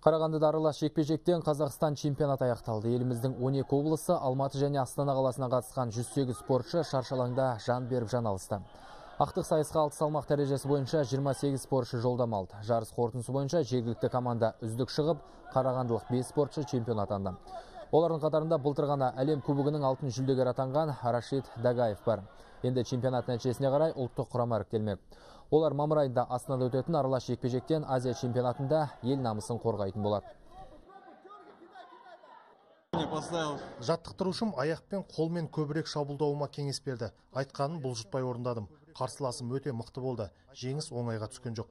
Қарағандыда аралас жекпе-жектен Қазақстан чемпионаты аяқталды. Еліміздің 12 облысы, Алматы және Астана қаласына қатысқан 108 спортшы шаршалаңда жан беріп жан алысты. Ақтық сайысқа 6 салмақ дәрежесі бойынша 28 спортшы жолдама алды. Жарыс қорытындысы бойынша жергілікті команда үздік шығып, қарағандылық 5 спортшы чемпион атанды. Олардың қатарында былтыр ғана әлем кубогының алтын жүлдегер атанған Рашид Дагаев бар. Енді чемпионат нәтижесіне қарай ұлттық құрама іріктелмек. Олар мамыр айында Астанада өтетін аралас жекпе-жектен Азия чемпионатында ел намысын қорғайтын болады. Жаттықтырушым аяқпен қолмен көбірек шабуылдауыма кеңес берді. Айтқанын бұлжытпай орындадым. Қарсыласым өте мықты болды. Жеңіс оңайға түскен жоқ.